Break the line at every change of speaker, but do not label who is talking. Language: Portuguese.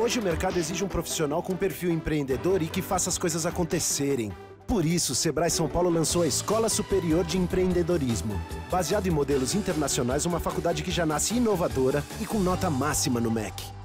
Hoje o mercado exige um profissional com perfil empreendedor e que faça as coisas acontecerem. Por isso, o Sebrae São Paulo lançou a Escola Superior de Empreendedorismo. Baseado em modelos internacionais, uma faculdade que já nasce inovadora e com nota máxima no MEC.